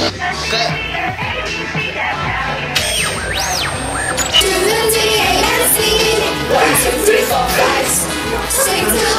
Kayak One two three four five six.